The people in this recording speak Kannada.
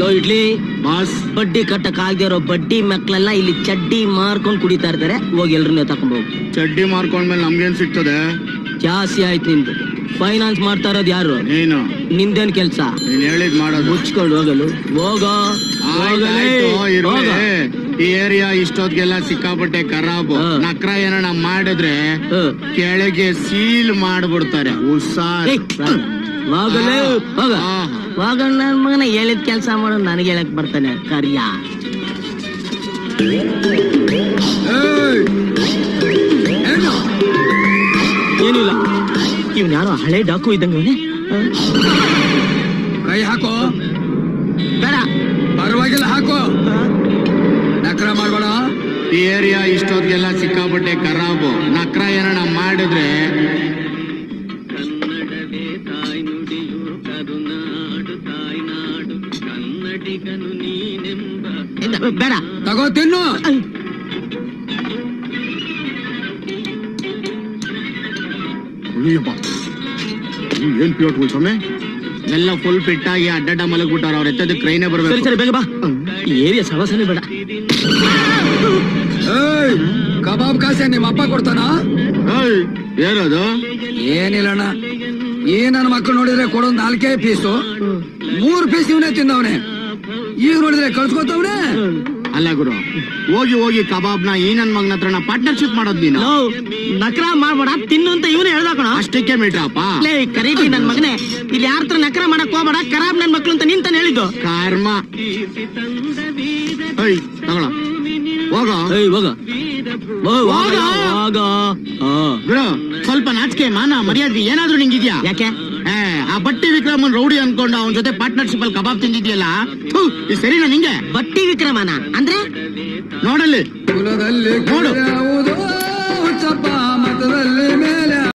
Low idli boss. ಬಡ್ಡಿ ಕಟ್ಟಕ್ ಆಗದೆ ಇರೋ ಬಡ್ಡಿ ಮಕ್ಕಳೆಲ್ಲ ಇಲ್ಲಿ ಚಡ್ಡಿ ಮಾರ್ಕೊಂಡ್ ಕುಡಿತಾ ಇರ್ತಾರೆ. ಹೋಗಿ ಎಲ್ರನ್ನ ತಕೊಂಡ್ ಹೋಗ್. ಚಡ್ಡಿ ಮಾರ್ಕೊಂಡ್ಮೇಲೆ ನಮ್ಗೇನ್ ಸಿಗ್ತದೆ? ಜಾಸ್ತಿ ಆಯ್ತು ನಿಂದು ಫೈನಾನ್ಸ್ ಮಾಡ್ತಾ ಇರೋದು ಯಾರು? ನೀನು. ನಿಂದೇನ್ ಕೆಲ್ಸ? ನೀನ್ ಹೇಳಿದ್ ಮಾಡೋದು. ಮುಚ್ಕೊಂಡು ಹೋಗಲು. ಹೋಗೋ. ಈ ಏರಿಯಾ ಇಷ್ಟೊತ್ತಿಗೆಲ್ಲ ಸಿಕ್ಕಾಪಟ್ಟೆ ಖರಾಬು. ನಕ್ರ ಏನನ ಮಾಡಿದ್ರೆ ಕೆಳಗೆ ಸೀಲ್ ಮಾಡ್ಬಿಡ್ತಾರೆ. ಹುಷಾರ್. ಹೋಗಲೇ ಹೋಗ ಆ. ನನ್ನ ನನ್ ಮಗನ ಹೇಳಿದ ಕೆಲಸ ಮಾಡೋ ನನಗೆ ಹೇಳಕ್ ಬರ್ತಾನೆ ಕರಿಯ. ಏನಿಲ್ಲ. ಇವ್ನ ಯಾರೋ ಹಳೆ ಡಾಕು ಇದ್ದಂಗೆ ಕೈ ಹಾಕೋ. ಬೇಡ. ಪರವಾಗಿಲ್ಲ ಹಾಕೋ. ನಕ್ರ ಮಾಡ್ಬೇಡ. ಈ ಏರಿಯಾ ಇಷ್ಟೊತ್ತಿಗೆಲ್ಲ ಸಿಕ್ಕಾಪಟ್ಟೆ ಖರಾಬು. ನಕ್ರ ಏನಣ್ಣ ಮಾಡಿದ್ರೆ ಇಲ್ಲ, ಬೇಡ. ತಗೋ ತಿನ್ನು. ಏನ್ ಪ್ಯೂಟ್ ಸ್ವಾಮಿ? ಎಲ್ಲ ಫುಲ್ ಫಿಟ್ ಆಗಿ ಅಡ್ಡಡ್ಡ ಮಲಗ್ಬಿಟ್ಟಾರ ಅವ್ರ ಎತ್ತದ ಕ್ರೈನೇ ಬರ್ಬೇಕು. ಸರಿ ಬೇಗ ಬಾ. ಏರಿಯಾ ಸವಸನೆ ಬೇಡ. ಏಯ್ ಕಬಾಬ್ ಕಾಸೆ ನಿಮ್ಮ ಅಪ್ಪ ಕೊಡ್ತಾನ? ಏಯ್, ಏನದು? ಏನಿಲ್ಲಣ್ಣ ಈ ನನ್ನ ಮಕ್ಕಳು ನೋಡಿದ್ರೆ ಕೊಡೋ ನಾಲ್ಕೇ ಪೀಸು. ಮೂರು ಪೀಸ್ ಇವನೇ ತಿಂದವನೆ ಈಗ ನೋಡಿದ್ರೆ ಕಳ್ಸ್ಕೊತವ್ರೆ ಅಲ್ಲ ಗುರು ಹೋಗಿ ಹೋಗಿ ಕಬಾಬ್ನ ಈ ನನ್ ಮಗನ ಹತ್ರ ಪಾರ್ಟ್ನರ್ಶಿಪ್ ಮಾಡೋದ್ ನೀನು. ನಕರ ಮಾಡ್ಬೇಡ ತಿನ್ನು ಅಂತ ಇವನು ಹೇಳ್ದಾಕೋಣ. ಕಣ ಅಷ್ಟಕ್ಕೆ ಮೀಟ್ರಪ್ಪ. ಕರೀತಿ ನನ್ ಮಗನೇ ಇಲ್ಲಿ ಯಾರ ಹತ್ರ ನಕರ ಮಾಡಕ್ ಹೋಗ್ಬೇಡ ಖರಾಬ್ ನನ್ ಮಕ್ಳು ಅಂತ ನಿಂತಾನೆ ಹೇಳಿದ್ದು. ಕಾರ್ಮ. ತಗೊಳ ಹೋಗ. ಹೋಗ. ಹೋಗ. ಸ್ವಲ್ಪ ನಾಚಿಕೆ ಮಾನ ಮರ್ಯಾದೆ ಏನಾದ್ರೂ ನಿಂಗಿದ್ಯಾ? ಯಾಕೆ? ಬಟ್ಟಿ ವಿಕ್ರಮನ್ ರೌಡಿ ಅನ್ಕೊಂಡು ಅವನ ಜೊತೆ ಪಾರ್ಟ್ನರ್ಶಿಪ್ ಅಲ್ಲಿ ಕಬಾಬ್ ತಿಂದಿದ್ಯಲ್ಲ? ಸರಿನಾ ನಿಂಗೆ? ಬಟ್ಟಿ ವಿಕ್ರಮನ? ಅಂದ್ರೆ? ನೋಡಲ್ಲಿ. ಕುಲದಲ್ಲಿ ನೋಡು.